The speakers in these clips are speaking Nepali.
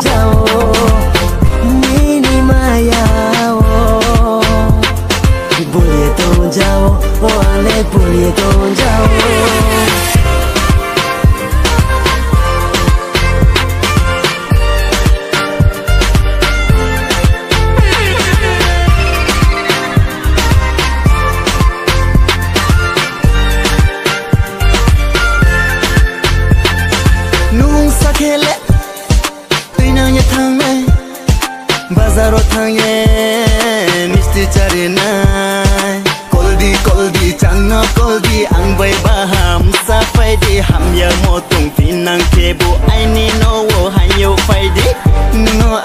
ujao Nini mayao Bulieto ujao Wale bulieto ujao हजारौ थङे चारे चरेना कोल्दी कोल्दी चाङ कोल्दी आंबै बाहाम साफाइदे हाम या मोतुङ पिनाङ केबु आइनि नौ हायो फाइदे। नो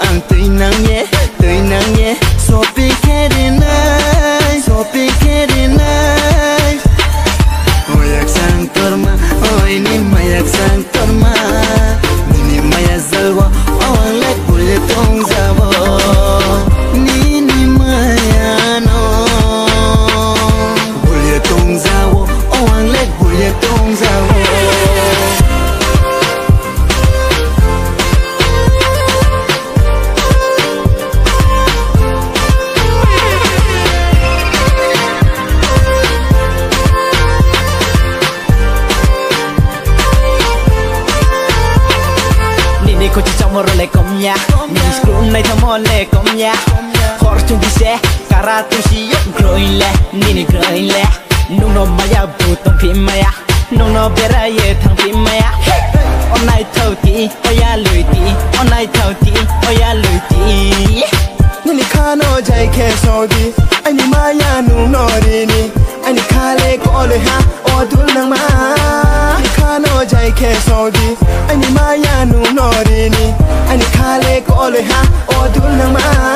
комня Мен скруннайта моле комня Хортун дисе каратун сиё Гройле нини гройле Нуно мая бутон пимая Нуно берае тан пимая Онай таути оя луйти Онай таути оя луйти Нини кано жайке соди ay keesoodi ani maayaanu noorini ani kaalee goole ha oo dulnamaa